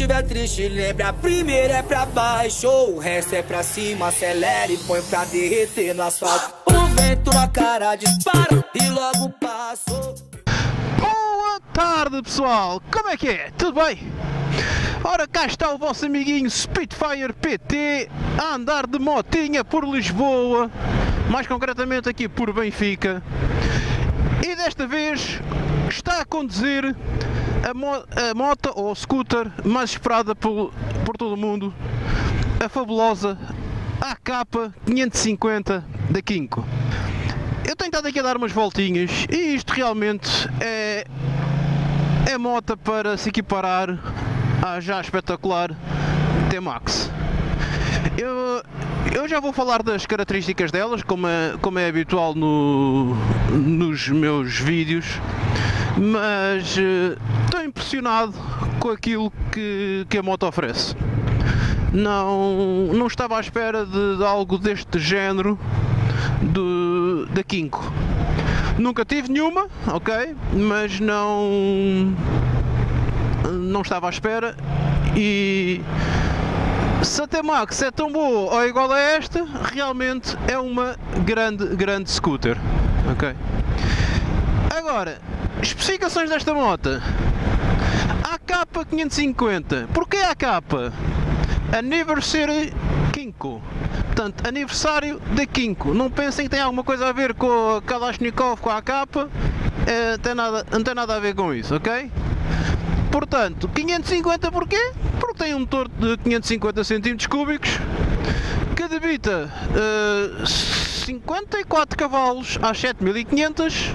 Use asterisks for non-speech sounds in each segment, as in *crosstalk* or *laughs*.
estiver triste, lembra a primeira é pra baixo. O resto é pra cima, acelera e põe pra derreter no asfalto. O vento na cara dispara e logo passou Boa tarde pessoal, como é que é? Tudo bem? Ora cá está o vosso amiguinho Spitfire PT a andar de motinha por Lisboa, mais concretamente aqui por Benfica. E desta vez está a conduzir a, mo a moto ou scooter mais esperada por, por todo o mundo, a fabulosa AK 550 da Kinko. Eu tenho estado aqui a dar umas voltinhas e isto realmente é, é moto para se equiparar à já espetacular T-Max. Eu, eu já vou falar das características delas, como é, como é habitual no, nos meus vídeos, mas eh, estou impressionado com aquilo que, que a moto oferece. Não, não estava à espera de, de algo deste género do, da Kinko. Nunca tive nenhuma, ok? Mas não. Não estava à espera e. Se a T-Max é tão boa ou igual a esta, realmente é uma grande, grande scooter. Ok? Agora, especificações desta moto. AK 550. Porquê AK? Anniversary Kinko. Portanto, aniversário da Kinko. Não pensem que tem alguma coisa a ver com a Kalashnikov, com a AK. É, tem nada, não tem nada a ver com isso, ok? Portanto, 550 porquê? Porque tem um motor de 550 cm cúbicos que debita uh, 54 cavalos às 7500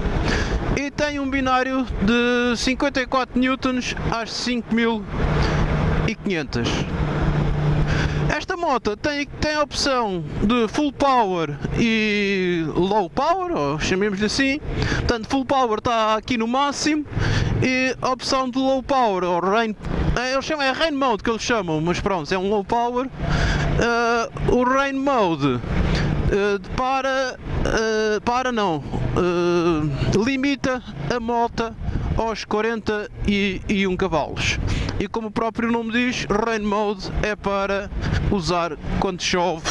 e tem um binário de 54 newtons às 5500. Esta moto tem, tem a opção de full power e low power, ou chamemos-lhe assim. Portanto, full power está aqui no máximo e a opção de low power, ou rain, é, eles chamam, é rain mode que eles chamam, mas pronto, é um low power. Uh, o rain mode uh, para, uh, para não, limita a moto aos 41 cavalos. E como o próprio nome diz, Rain Mode é para usar quando chove,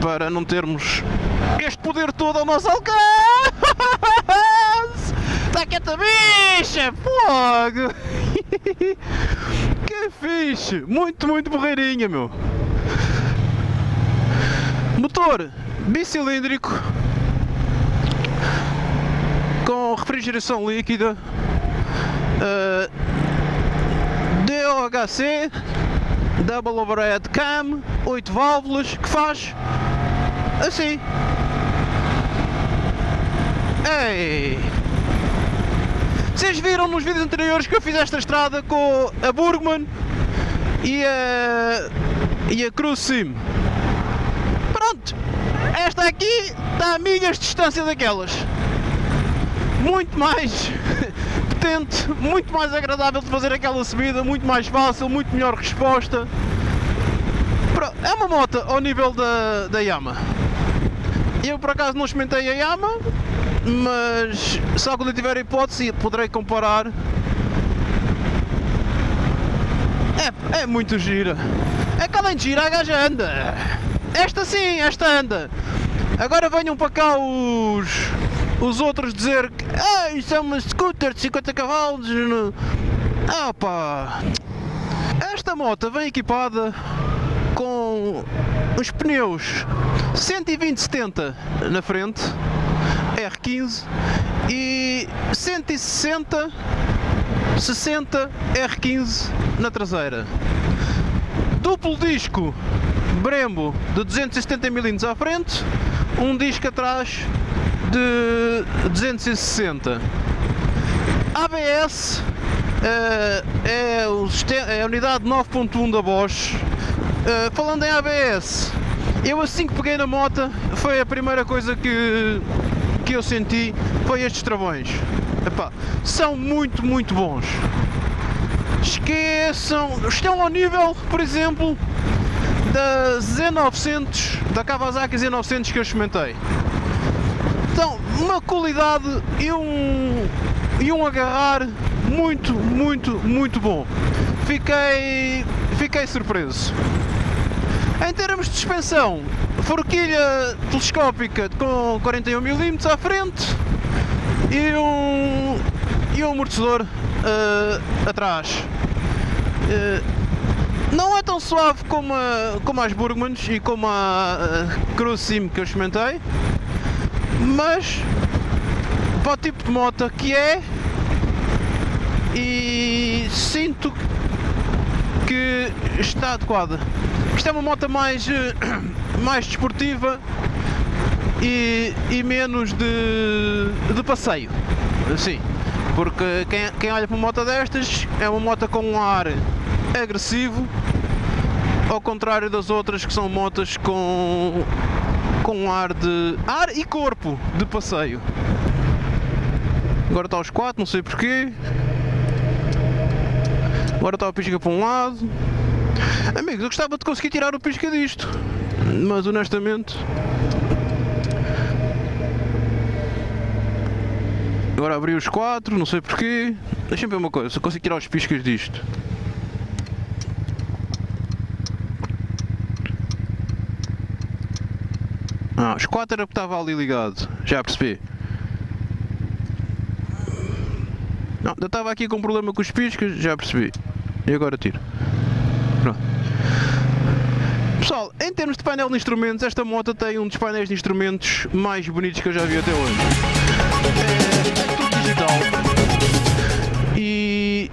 para não termos este poder todo ao nosso alcance! *laughs* Está quieta bicha! Fogo! *laughs* que fixe! Muito, muito borreirinha, meu! Motor bicilíndrico com refrigeração líquida. Uh, DOHC Double Overhead Cam 8 válvulas que faz? Assim. Ei! Vocês viram nos vídeos anteriores que eu fiz esta estrada com a Burgman e a, e a Cruze Sim? Pronto! Esta aqui está a milhas de distância daquelas muito mais *laughs* potente, muito mais agradável de fazer aquela subida, muito mais fácil, muito melhor resposta. É uma moto ao nível da, da Yama. Eu por acaso não experimentei a Yama, mas só quando eu tiver a hipótese poderei comparar. É, é muito gira. É que além de gira a gaja anda. Esta sim, esta anda. Agora venham para cá os os outros dizer que ah, isso é uma scooter de 50 cavalos. Ah pá! Esta moto vem equipada com os pneus 120-70 na frente, R15, e 160 60 R15 na traseira. Duplo disco Brembo de 270 mm à frente, um disco atrás de 260. ABS uh, é, o, é a unidade 9.1 da Bosch. Uh, falando em ABS, eu assim que peguei na moto foi a primeira coisa que, que eu senti foi estes travões. Epá, são muito, muito bons. Esqueçam, estão ao nível, por exemplo, da Z900, da Kawasaki Z900 que eu experimentei. Então, uma qualidade e um, e um agarrar muito, muito, muito bom. fiquei, fiquei surpreso. Em termos de suspensão, forquilha telescópica com 41mm à frente e um, e um amortecedor uh, atrás. Uh, não é tão suave como, a, como as Burgmans e como a, a Cruze Sim que eu experimentei, mas para o tipo de moto que é e sinto que está adequada. Isto é uma moto mais, eh, *coughs* mais desportiva e, e menos de, de passeio. Sim, porque quem, quem olha para uma moto destas é uma moto com um ar agressivo, ao contrário das outras que são motas com, com um ar de ar e corpo de passeio. Agora está aos 4, não sei porquê. Agora está o pisca para um lado. Amigos, eu gostava de conseguir tirar o pisca disto, mas honestamente. Agora abri os quatro, não sei porquê. Deixa-me ver uma coisa, se eu consigo tirar os piscas disto. Ah, os quatro era porque estava ali ligado, já percebi. Não, eu estava aqui com um problema com os piscas, já percebi. E agora tiro. Pronto. Pessoal, em termos de painel de instrumentos, esta moto tem um dos painéis de instrumentos mais bonitos que eu já vi até hoje. É, é tudo digital. E,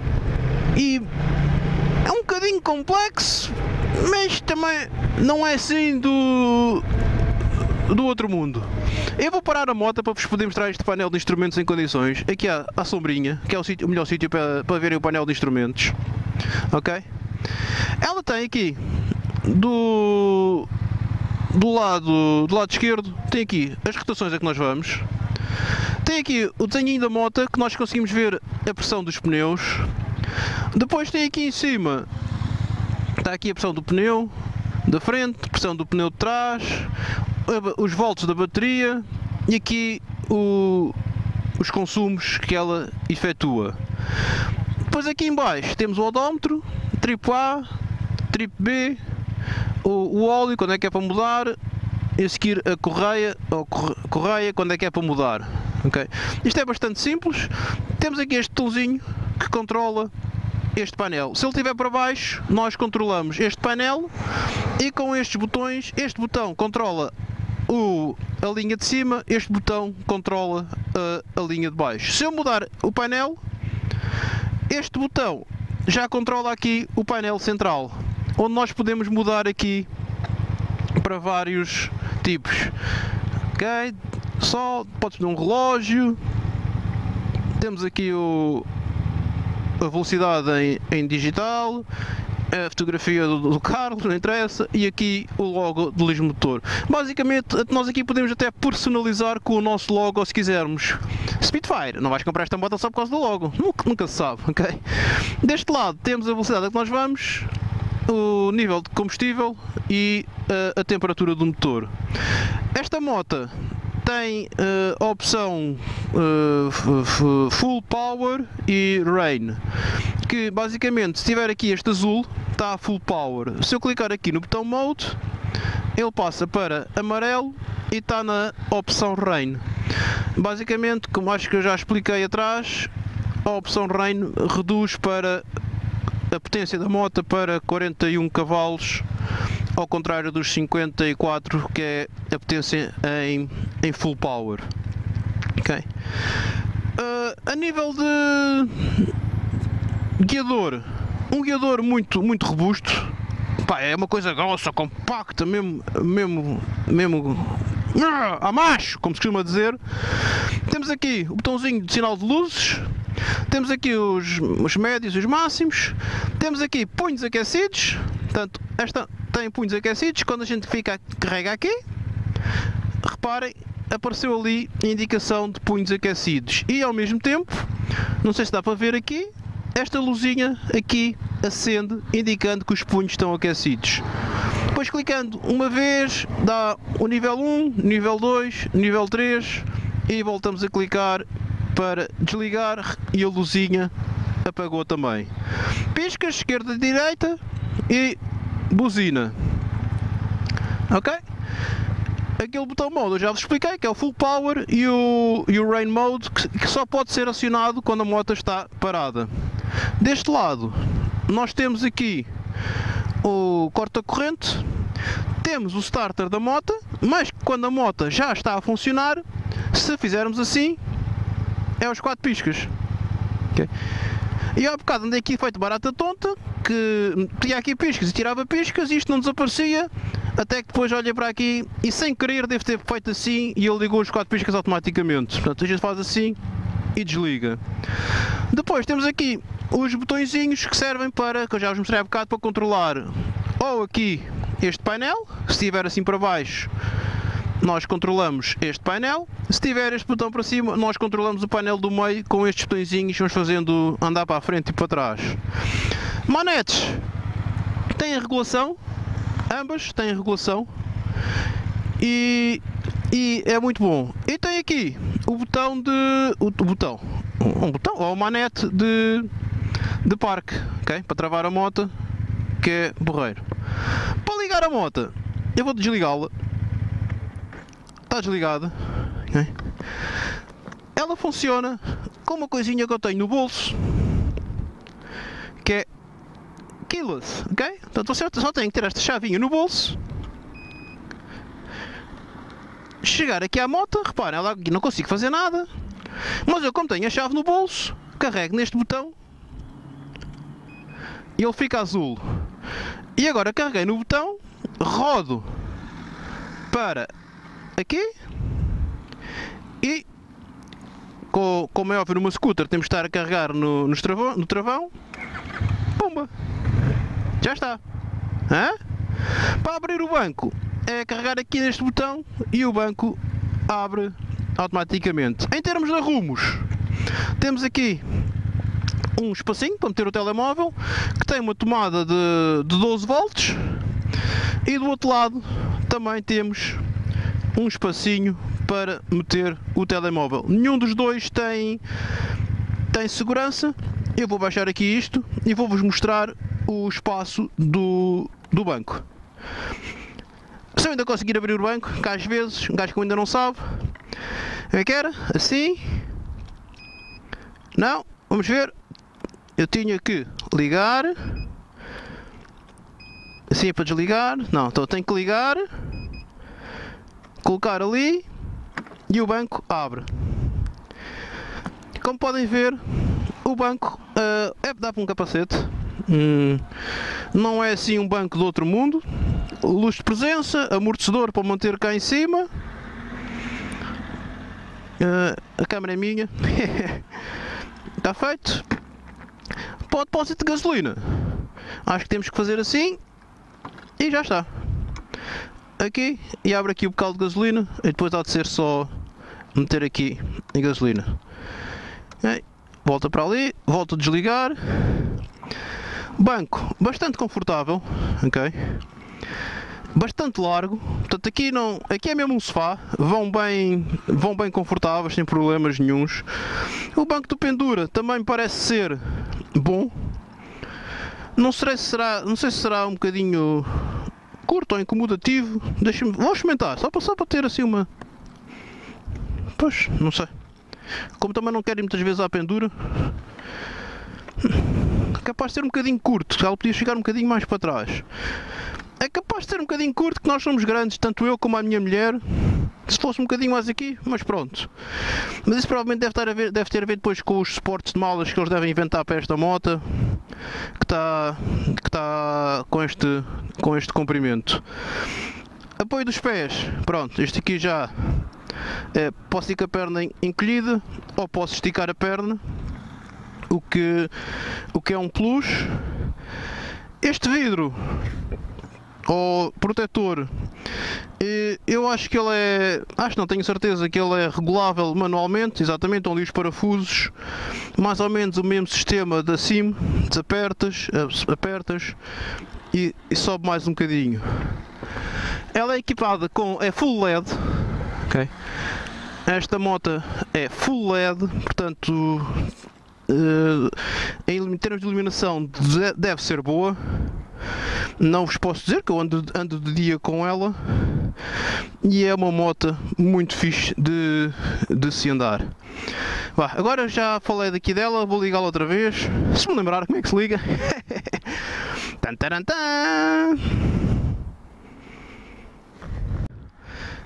e é um bocadinho complexo, mas também não é assim do, do outro mundo. Eu vou parar a moto para vos poder mostrar este painel de instrumentos em condições. Aqui há a sombrinha, que é o, sítio, o melhor sítio para, para verem o painel de instrumentos. Ok? Ela tem aqui do do lado do lado esquerdo tem aqui as rotações a que nós vamos tem aqui o desenho da moto que nós conseguimos ver a pressão dos pneus depois tem aqui em cima está aqui a pressão do pneu da frente, pressão do pneu de trás os volts da bateria e aqui o, os consumos que ela efetua depois aqui em baixo temos o odómetro trip A, trip B, o, o óleo quando é que é para mudar e a seguir a correia, ou correia quando é que é para mudar. Okay? Isto é bastante simples. Temos aqui este toolzinho que controla este painel. Se ele estiver para baixo, nós controlamos este painel e com estes botões, este botão controla o, a linha de cima, este botão controla a, a linha de baixo. Se eu mudar o painel, este botão já controla aqui o painel central, onde nós podemos mudar aqui para vários tipos. Ok, só pode ser um relógio. Temos aqui o, a velocidade em, em digital a fotografia do, do Carlos, não interessa, e aqui o logo do Luís Motor. Basicamente, nós aqui podemos até personalizar com o nosso logo se quisermos. Spitfire, não vais comprar esta moto só por causa do logo, nunca, nunca se sabe, ok? Deste lado temos a velocidade a que nós vamos, o nível de combustível e a, a temperatura do motor. Esta moto tem uh, a opção uh, Full Power e Rain que basicamente se tiver aqui este azul está a full power. Se eu clicar aqui no botão mode, ele passa para amarelo e está na opção rain. Basicamente, como acho que eu já expliquei atrás, a opção rain reduz para a potência da moto para 41 cavalos, ao contrário dos 54 que é a potência em, em full power. Ok. Uh, a nível de Guiador. Um guiador muito, muito robusto. Pá, é uma coisa grossa, compacta, mesmo, mesmo, mesmo a ah, macho, como se costuma dizer. Temos aqui o botãozinho de sinal de luzes. Temos aqui os, os médios e os máximos. Temos aqui punhos aquecidos. Portanto, esta tem punhos aquecidos. Quando a gente fica carrega aqui, reparem, apareceu ali a indicação de punhos aquecidos. E ao mesmo tempo, não sei se dá para ver aqui, esta luzinha aqui acende indicando que os punhos estão aquecidos. Depois clicando uma vez dá o nível 1, nível 2, nível 3 e voltamos a clicar para desligar e a luzinha apagou também. Piscas, esquerda e direita e buzina. Ok? Aquele botão mode eu já vos expliquei que é o full power e o, e o rain mode que, que só pode ser acionado quando a moto está parada. Deste lado nós temos aqui o corta-corrente, temos o starter da moto, mas quando a moto já está a funcionar, se fizermos assim, é os quatro piscas. Okay. E há bocado andei aqui feito barata tonta, que tinha aqui piscas e tirava piscas e isto não desaparecia, até que depois olhei para aqui e sem querer deve ter feito assim e ele ligou os quatro piscas automaticamente. Portanto, a gente faz assim e desliga. Depois temos aqui os botõezinhos que servem para, que eu já vos mostrei há bocado, para controlar ou aqui este painel, se estiver assim para baixo nós controlamos este painel, se tiver este botão para cima nós controlamos o painel do meio com estes botõezinhos, vamos fazendo andar para a frente e para trás. Manetes têm regulação, ambas têm regulação e, e é muito bom. E tem aqui o botão de. o, o botão. Um botão ou manete de, de parque, ok? Para travar a moto, que é borreiro. Para ligar a moto, eu vou desligá-la. Está desligada. Okay? Ela funciona com uma coisinha que eu tenho no bolso, que é keyless, ok? Portanto você só tem que ter esta chavinha no bolso. Chegar aqui à moto, reparem, ela não consigo fazer nada. Mas eu como tenho a chave no bolso, carrego neste botão ele fica azul. E agora carreguei no botão, rodo para aqui e como é óbvio numa scooter temos de estar a carregar no, no, travão, no travão, pumba, já está. Hã? Para abrir o banco é carregar aqui neste botão e o banco abre automaticamente. Em termos de arrumos, temos aqui um espacinho para meter o telemóvel que tem uma tomada de, de 12 volts e do outro lado também temos um espacinho para meter o telemóvel. Nenhum dos dois tem, tem segurança. Eu vou baixar aqui isto e vou-vos mostrar o espaço do, do banco. Se eu ainda conseguir abrir o banco, que às vezes, um gajo que ainda não sabe, é que era? Assim? Não? Vamos ver. Eu tinha que ligar. Assim é para desligar. Não, então tenho que ligar. Colocar ali. E o banco abre. Como podem ver, o banco uh, é dá para um capacete. Hum, não é assim um banco do outro mundo. Luz de presença, amortecedor para manter cá em cima. Uh, a câmera é minha. *laughs* Está feito. Para o depósito de gasolina. Acho que temos que fazer assim. E já está. Aqui. E abre aqui o bocal de gasolina. E depois há de ser só meter aqui a gasolina. Okay. Volta para ali. Volta a desligar. Banco bastante confortável. Ok bastante largo. Portanto, aqui não, aqui é mesmo um sofá, vão bem, vão bem confortáveis, sem problemas nenhums. O banco do pendura também parece ser bom. Não sei se será, não sei se será um bocadinho curto ou incomodativo. Deixa-me, vou experimentar, só para, só para ter assim uma. Pois, não sei. Como também não quero ir muitas vezes à pendura, capaz de ser um bocadinho curto, ela podia chegar um bocadinho mais para trás capaz de ser um bocadinho curto, que nós somos grandes, tanto eu como a minha mulher. Se fosse um bocadinho mais aqui, mas pronto. Mas isso provavelmente deve, estar a ver, deve ter a ver depois com os suportes de malas que eles devem inventar para esta moto que está que tá com, este, com este comprimento. Apoio dos pés, pronto, este aqui já é, posso ir com a perna encolhida ou posso esticar a perna, o que, o que é um plus. Este vidro ou protetor. Eu acho que ele é acho não tenho certeza que ele é regulável manualmente exatamente onde os parafusos mais ou menos o mesmo sistema da SIM desapertas apertas e, e sobe mais um bocadinho. Ela é equipada com é full LED. Ok. Esta moto é full LED portanto Uh, em termos de iluminação deve ser boa. Não vos posso dizer que eu ando, ando de dia com ela e é uma moto muito fixe de, de se andar. Vá, agora já falei daqui dela, vou ligá-la outra vez. Se me lembrar como é que se liga. *laughs* tan, tan, tan.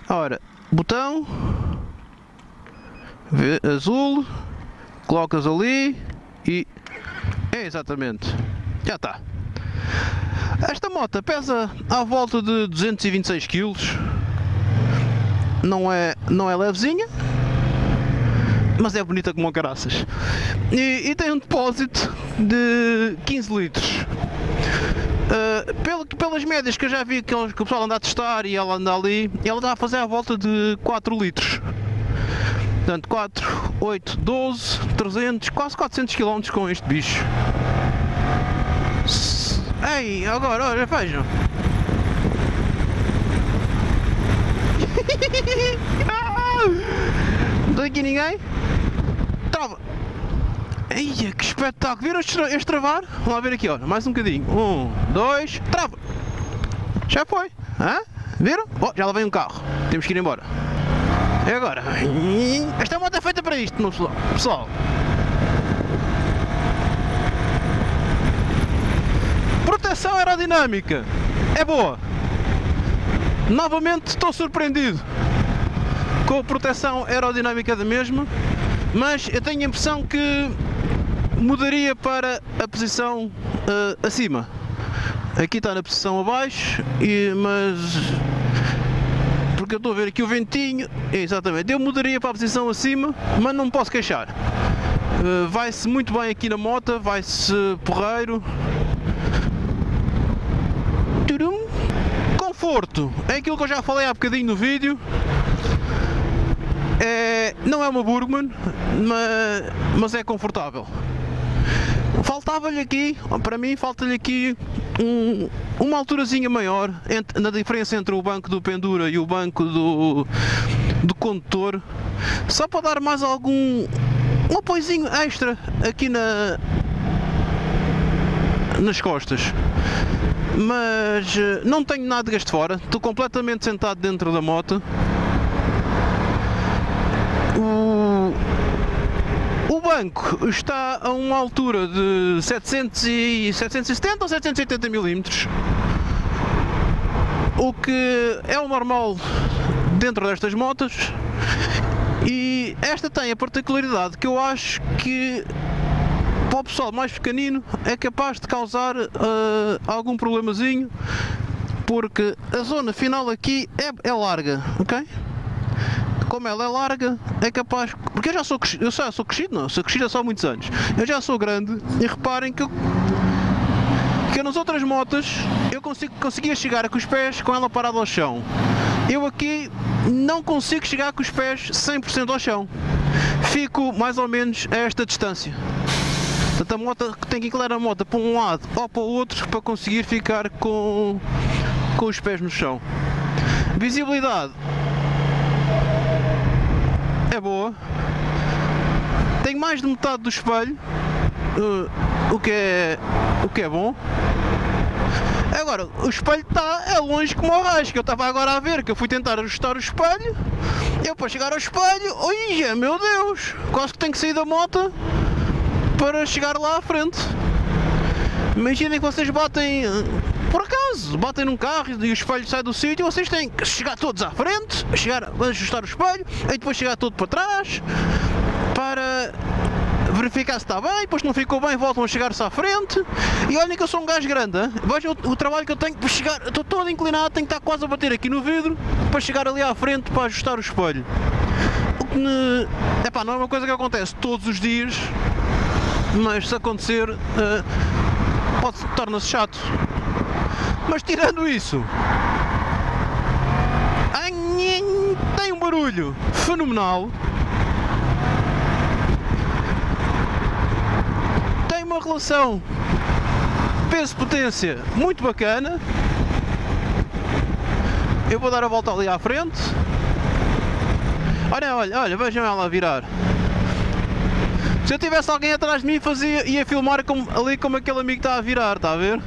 Ora, botão azul, colocas ali e é exatamente, já está. Esta moto pesa à volta de 226 kg, não é, não é levezinha, mas é bonita como caraças. E, e tem um depósito de 15 litros. Uh, pelo, pelas médias que eu já vi que, que, o pessoal anda a testar e ela anda ali, ela está a fazer à volta de 4 litros. Portanto, 4, 8, 12, 300, quase 400 km com este bicho. Ei, agora, olha, vejam. *laughs* Não tem aqui ninguém? Trava! Eia, que espetáculo! Viram este travar? Vamos lá ver aqui, olha, mais um bocadinho. Um, dois, trava! Já foi! Hã? Viram? Oh, já lá vem um carro. Temos que ir embora. E agora? Esta moto é feita para isto, pessoal. Proteção aerodinâmica. É boa. Novamente estou surpreendido com a proteção aerodinâmica da mesma, mas eu tenho a impressão que mudaria para a posição uh, acima. Aqui está na posição abaixo, e, mas porque eu estou a ver aqui o ventinho, exatamente, eu mudaria para a posição acima, mas não me posso queixar. Uh, vai-se muito bem aqui na moto, vai-se porreiro. Conforto, é aquilo que eu já falei há bocadinho no vídeo. É, não é uma Burgman, mas, mas é confortável. Faltava-lhe aqui, para mim, falta-lhe aqui um, uma alturazinha maior entre, na diferença entre o banco do pendura e o banco do, do condutor, só para dar mais algum um apoiozinho extra aqui na nas costas. Mas eh, não tenho nada de fora, estou completamente sentado dentro da moto. O, o banco está a uma altura de 700 e 770 ou 780 milímetros, o que é o normal dentro destas motos. E esta tem a particularidade que eu acho que para o pessoal mais pequenino é capaz de causar uh, algum problemazinho porque a zona final aqui é, é larga, ok? como ela é larga, é capaz. Porque eu já sou crescido, eu sou crescido, não, sou crescido há só muitos anos. Eu já sou grande e reparem que eu, que nas outras motas eu consigo, conseguia chegar com os pés com ela parada ao chão. Eu aqui não consigo chegar com os pés 100% ao chão. Fico mais ou menos a esta distância. Portanto, a moto tem que inclinar a moto para um lado ou para o outro para conseguir ficar com, com os pés no chão. Visibilidade é boa. Tem mais de metade do espelho, uh, o, que é, o que é bom. Agora, o espelho está é longe como o que eu estava agora a ver, que eu fui tentar ajustar o espelho, eu para chegar ao espelho, oi, meu Deus, quase que tenho que sair da moto para chegar lá à frente. Imaginem que vocês batem por acaso, batem num carro e o espelho sai do sítio, vocês têm que chegar todos à frente, chegar, ajustar o espelho, e depois chegar todo para trás, para verificar se está bem, depois não ficou bem, voltam a chegar-se à frente. E olhem que eu sou um gajo grande, vejam o, o, trabalho que eu tenho para chegar, estou todo inclinado, tenho que estar quase a bater aqui no vidro para chegar ali à frente para ajustar o espelho. O que ne... Epá, não é uma coisa que acontece todos os dias, mas se acontecer, uh, pode torna-se chato. Mas tirando isso, tem um barulho fenomenal. Tem uma relação peso-potência muito bacana. Eu vou dar a volta ali à frente. Olha, olha, olha, vejam ela virar. Se eu tivesse alguém atrás de mim, fazia, ia filmar ali como aquele amigo está a virar, está a ver?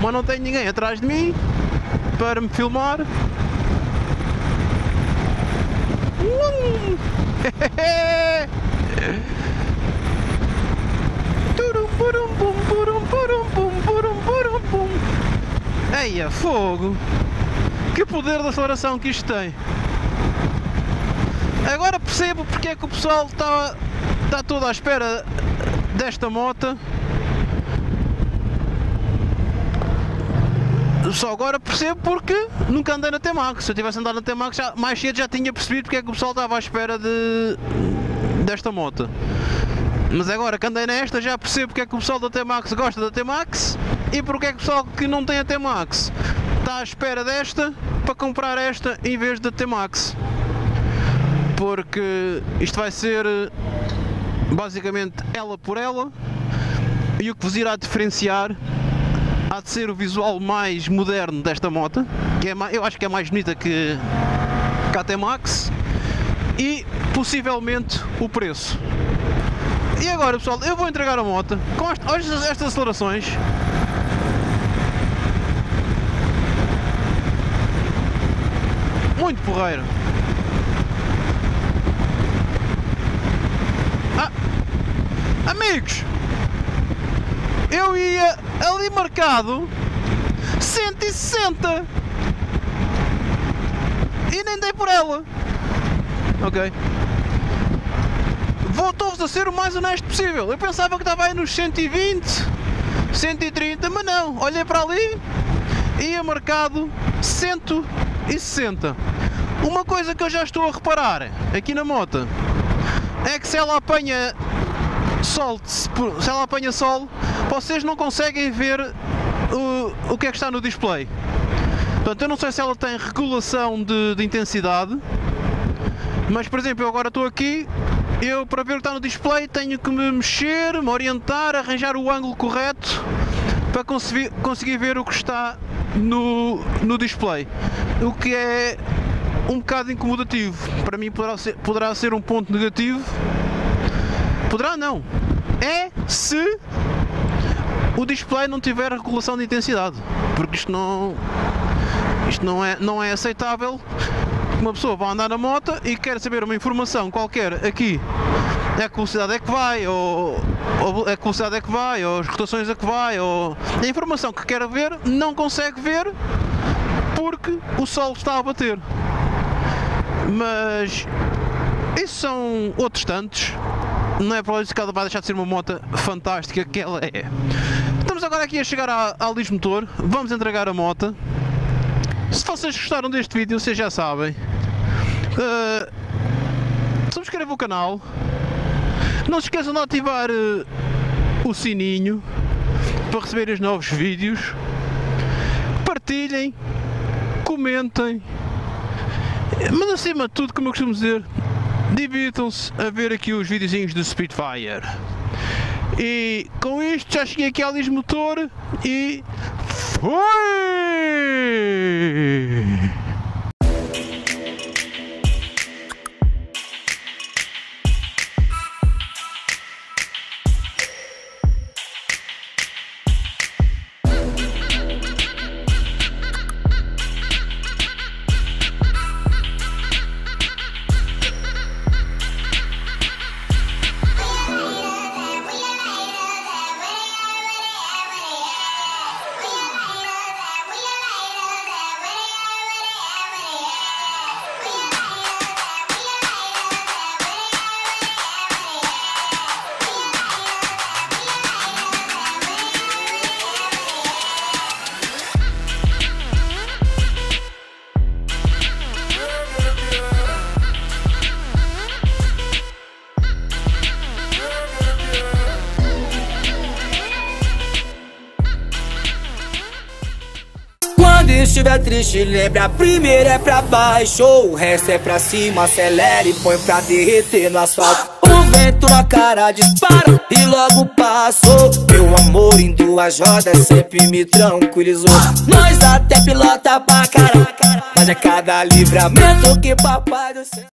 Mas não tenho ninguém atrás de mim para me filmar. *laughs* Eia, fogo! Que poder de aceleração que isto tem! Agora percebo porque é que o pessoal está, está todo à espera desta moto. Só agora percebo porque nunca andei na T-Max. Se eu tivesse andado na T-Max mais cedo já tinha percebido porque é que o pessoal estava à espera de, desta moto. Mas agora que andei nesta já percebo porque é que o pessoal da T-Max gosta da T-Max e porque é que o pessoal que não tem a T-Max está à espera desta para comprar esta em vez da T-Max porque isto vai ser basicamente ela por ela e o que vos irá diferenciar há de ser o visual mais moderno desta moto, que é, eu acho que é mais bonita que, que a T-Max e possivelmente o preço. E agora pessoal, eu vou entregar a moto com estas, estas acelerações muito porreiro. Amigos, eu ia ali marcado 160 e nem dei por ela. Ok. Voltou-vos a ser o mais honesto possível. Eu pensava que estava aí nos 120, 130, mas não. Olhei para ali e ia marcado 160. Uma coisa que eu já estou a reparar aqui na moto é que se ela apanha sol, se ela apanha sol, vocês não conseguem ver o, o que é que está no display. Portanto, eu não sei se ela tem regulação de, de intensidade, mas por exemplo, eu agora estou aqui, eu para ver o que está no display tenho que me mexer, me orientar, arranjar o ângulo correto para conseguir, conseguir ver o que está no, no display. O que é um bocado incomodativo. Para mim poderá ser, poderá ser um ponto negativo, Poderá não. É se o display não tiver regulação de intensidade. Porque isto não. Isto não é, não é aceitável. Uma pessoa vai andar na moto e quer saber uma informação qualquer aqui. É que velocidade é que vai, ou, ou é que velocidade é que vai, ou as rotações é que vai, ou a informação que quer ver não consegue ver porque o sol está a bater. Mas isso são outros tantos não é para que ela vai deixar de ser uma moto fantástica que ela é. Estamos agora aqui a chegar à, à Lis Motor, vamos entregar a moto. Se vocês gostaram deste vídeo, vocês já sabem. Uh, subscrevam o canal. Não se esqueçam de ativar uh, o sininho para receber os novos vídeos. Partilhem, comentem. Mas acima de tudo, como eu costumo dizer, divirtam-se a ver aqui os videozinhos do Spitfire. E com isto já cheguei aqui ao Motor e fui! Triste, lembra, a primeira é pra baixo O resto é pra cima, acelera e põe pra derreter no asfalto. O vento na cara dispara e logo passou. Meu amor em duas rodas sempre me tranquilizou. Nós até pilota pra caraca Mas é cada livramento que papai do céu